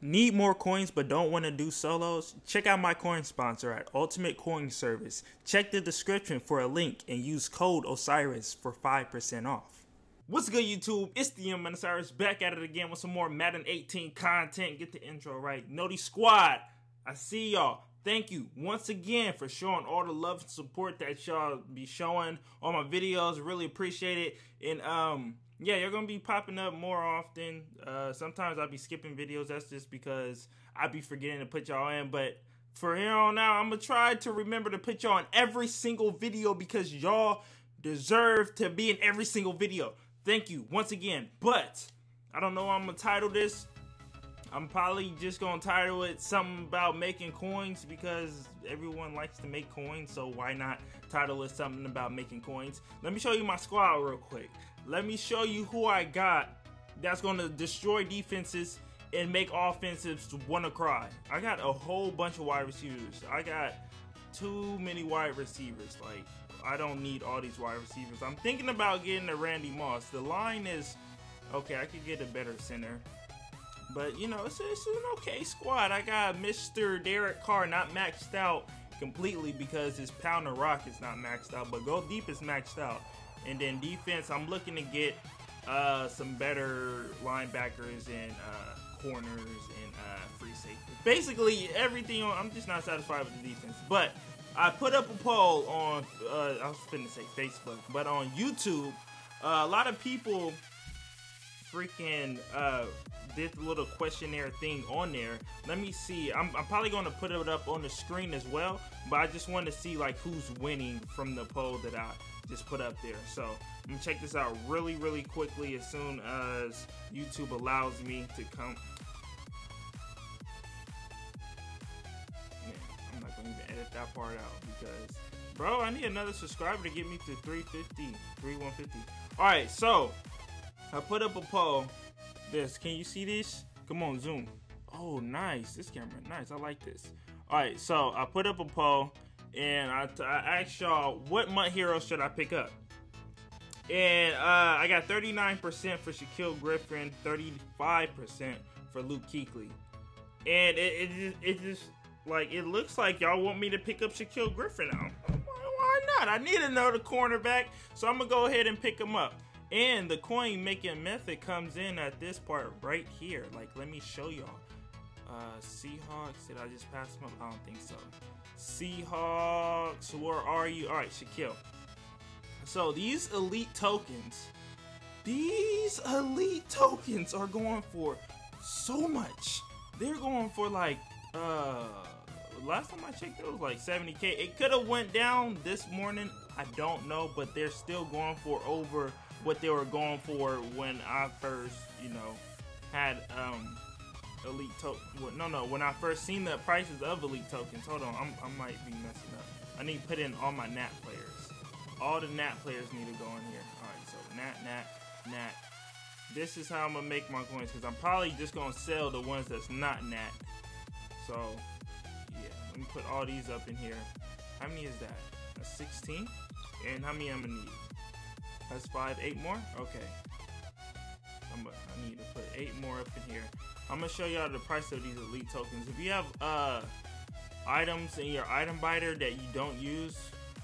Need more coins but don't want to do solos? Check out my coin sponsor at Ultimate Coin Service. Check the description for a link and use code OSIRIS for 5% off. What's good YouTube? It's the M Osiris back at it again with some more Madden 18 content. Get the intro right. Noti Squad, I see y'all. Thank you once again for showing all the love and support that y'all be showing on my videos. Really appreciate it. And um yeah, you're gonna be popping up more often. Uh, sometimes I'll be skipping videos. That's just because I be forgetting to put y'all in. But for here on out, I'm gonna try to remember to put y'all in every single video because y'all deserve to be in every single video. Thank you once again. But I don't know I'm gonna title this. I'm probably just gonna title it something about making coins because everyone likes to make coins, so why not title it something about making coins? Let me show you my squad real quick. Let me show you who I got that's gonna destroy defenses and make offensives wanna cry. I got a whole bunch of wide receivers. I got too many wide receivers. Like, I don't need all these wide receivers. I'm thinking about getting a Randy Moss. The line is okay, I could get a better center. But, you know, it's, it's an okay squad. I got Mr. Derek Carr not maxed out completely because his pound of rock is not maxed out, but go deep is maxed out. And then defense, I'm looking to get uh, some better linebackers and uh, corners and uh, free safety. Basically, everything. On, I'm just not satisfied with the defense. But I put up a poll on, uh, I was to say Facebook, but on YouTube, uh, a lot of people freaking uh, the little questionnaire thing on there. Let me see. I'm, I'm probably going to put it up on the screen as well, but I just want to see like who's winning from the poll that I just put up there. So I'm gonna check this out really, really quickly as soon as YouTube allows me to come. I'm not gonna edit that part out because, bro, I need another subscriber to get me to 350, 3150. All right, so I put up a poll. This, can you see this? Come on, zoom. Oh, nice. This camera, nice. I like this. All right, so I put up a poll and I, I asked y'all what MUT hero should I pick up. And uh, I got 39% for Shaquill Griffin, 35% for Luke Kuechly. And it, it, just, it just, like, it looks like y'all want me to pick up Shaquill Griffin now. Why, why not? I need another cornerback, so I'm going to go ahead and pick him up. And the coin making method comes in at this part right here. Like, let me show y'all. Uh, Seahawks, did I just pass them up? I don't think so. Seahawks, where are you? All right, Shaquill. So these elite tokens, these elite tokens are going for so much. They're going for like, uh, last time I checked, it was like 70k. It could have went down this morning. I don't know, but they're still going for over what they were going for when I first, you know, had um elite token. No, no. When I first seen the prices of elite tokens, hold on, I'm, i might be messing up. I need to put in all my Nat players. All the Nat players need to go in here. All right, so Nat, Nat, Nat. This is how I'm gonna make my coins because I'm probably just gonna sell the ones that's not Nat. So, yeah, let me put all these up in here. How many is that? A 16? And how many I'm gonna need? That's five, eight more? Okay. I'm, I need to put eight more up in here. I'm gonna show y'all the price of these elite tokens. If you have uh items in your item binder that you don't use,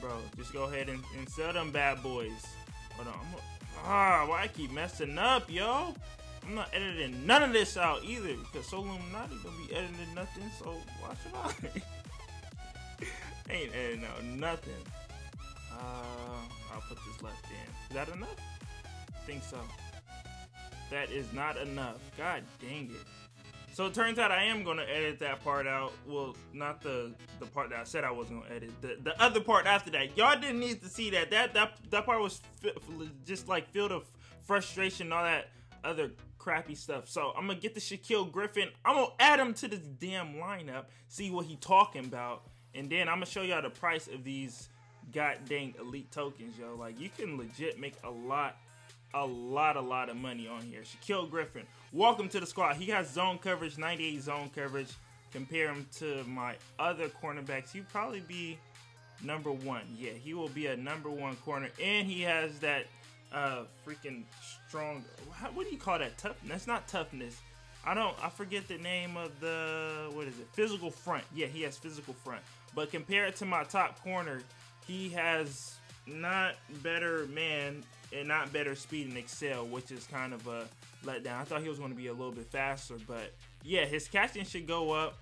bro, just go ahead and, and sell them bad boys. Hold on, I'm ah, why I keep messing up, yo? I'm not editing none of this out either because Soluminati gonna be editing nothing. So why should I? Ain't editing out nothing. Put this left in. Is that enough? I think so. That is not enough. God dang it. So it turns out I am to edit that part out. Well, not the the part that I said I wasn't to edit. The the other part after that. Y'all didn't need to see that. That that that part was just like filled of frustration and all that other crappy stuff. So I'm to get the Shaquill Griffin. I'm to add him to this damn lineup. See what he talking about. And then I'm to show y'all the price of these god dang elite tokens, yo. Like you can legit make a lot a lot, a lot of money on here. Shaquill Griffin, welcome to the squad. He has zone coverage, 98 zone coverage. Compare him to my other cornerbacks, he'd probably be number one. Yeah, he will be a number one corner, and he has that uh freaking strong. How, what do you call that? Tough? That's not toughness. I don't. I forget the name of the what is it? Physical front. Yeah, he has physical front. But compared to my top corner, he has not better man and not better speed and accel, which is kind of a letdown. I thought he was going to be a little bit faster, but yeah, his catching should go up.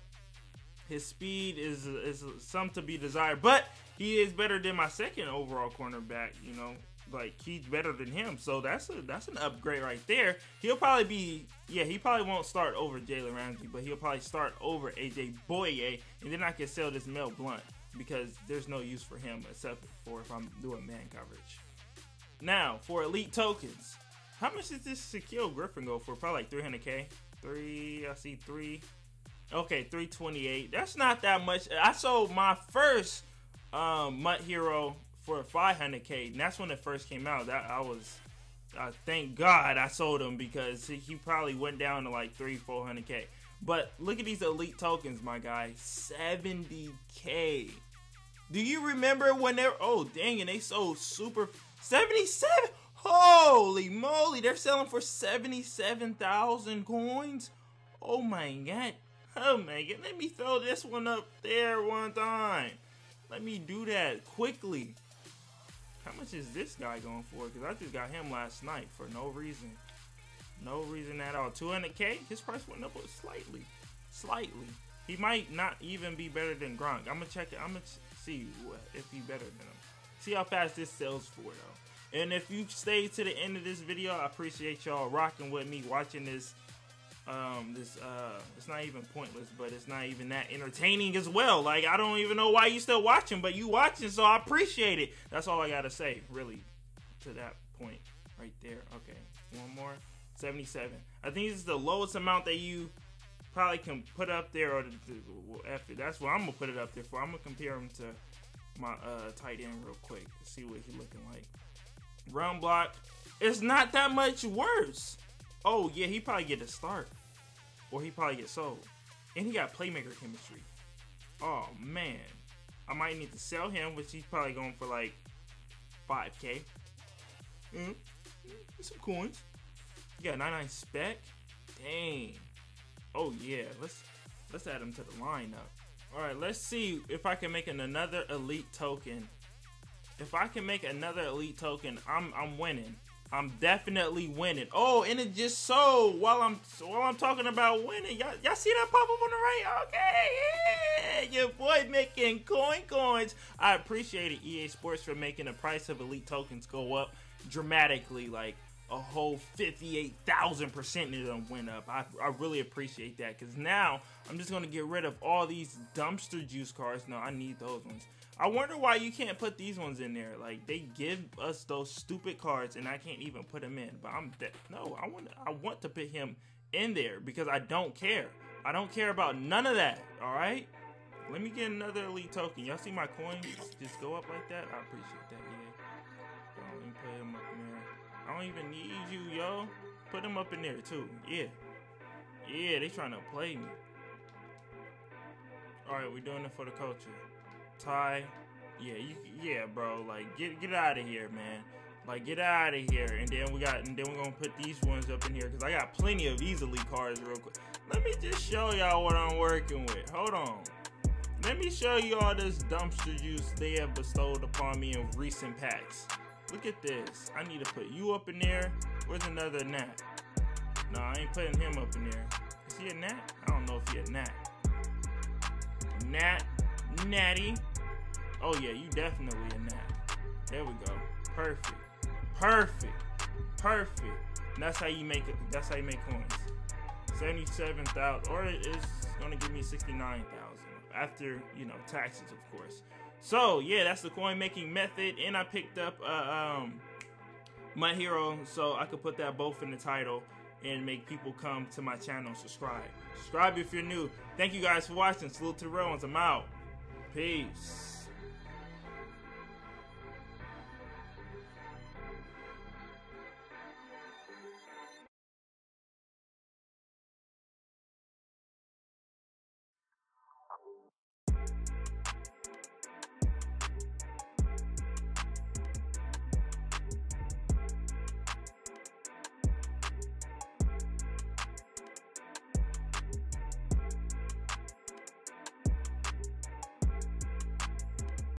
His speed is is some to be desired, but he is better than my second overall cornerback. You know, like he's better than him, so that's a that's an upgrade right there. He'll probably be yeah, he probably won't start over Jalen Ramsey, but he'll probably start over AJ Bouye, and then I can sell this Mel Blount because there's no use for him except for if I'm doing man coverage. Now for elite tokens, how much does this Shaquill Griffin go for? Probably like 300k. Three, I see three. Okay, 328. That's not that much. I sold my first um, MUT Hero for 500k, and that's when it first came out. That I was, uh, thank God I sold him because he probably went down to like three, 400k. But look at these elite tokens, my guy. 70k. Do you remember when they're oh dang and they sold super 77? Holy moly, they're selling for 77,000 coins. Oh my god. Oh my god, let me throw this one up there one time. Let me do that quickly. How much is this guy going for? Because I just got him last night for no reason. No reason at all. 200k? His price went up slightly. Slightly. He might not even be better than Gronk. I'm going to check it. I'm going to see if he's better than him. See how fast this sells for, though. And if you stay to the end of this video, I appreciate y'all rocking with me, watching this um, this uh, it's not even pointless, but it's not even that entertaining as well. Like I don't even know why you still watching, but you watching, so I appreciate it. That's all I gotta say, really, to that point right there. Okay, one more, seventy-seven. I think this is the lowest amount that you probably can put up there, or the, that's what I'm gonna put it up there for. I'm gonna compare him to my uh, tight end real quick, see what he's looking like. Run block, it's not that much worse. Oh yeah, he probably get a start or he probably get sold. And he got playmaker chemistry. Oh man, I might need to sell him, which he's probably going for like 5k. Mm, some coins. You got 99 spec. Dang. Oh yeah, let's let's add him to the lineup. All right, let's see if I can make an, another elite token. If I can make another elite token, I'm I'm winning. I'm definitely winning. Oh, and it just sold while I'm while I'm talking about winning. Y'all, y'all see that pop up on the right? Okay, yeah, your boy making coin coins. I appreciate it, EA Sports, for making the price of elite tokens go up dramatically, like a whole 58,000 percent. It went up. I, I really appreciate that because now I'm just gonna get rid of all these dumpster juice cards. No, I need those ones. I wonder why you can't put these ones in there. Like they give us those stupid cards, and I can't even put them in. But I'm no, I want I want to put him in there because I don't care. I don't care about none of that. All right. Let me get another elite token. Y'all see my coins just go up like that? I appreciate that. Yeah. let me put him up in there. I don't even need you, yo. Put him up in there too. Yeah. Yeah, they trying to play me. All right, we're doing it for the culture. Ty, yeah, you, yeah, bro. Like, get get out of here, man. Like, get out of here. And then we got, and then we're gonna put these ones up in here because I got plenty of easily cards real quick. Let me just show y'all what I'm working with. Hold on. Let me show you all this dumpster juice they have bestowed upon me in recent packs. Look at this. I need to put you up in there. Where's another Nat? No, I ain't putting him up in there. Is he a Nat? I don't know if he a Nat. Nat Natty. Oh yeah, you definitely a nat. There we go. Perfect. Perfect. Perfect. And that's how you make it. That's how you make coins. Seventy-seven thousand, or it's gonna give me sixty-nine thousand after you know taxes, of course. So yeah, that's the coin making method, and I picked up uh, um, MUT Hero, so I could put that both in the title and make people come to my channel subscribe. Subscribe if you're new. Thank you guys for watching. Salute to the real ones. I'm out. Peace.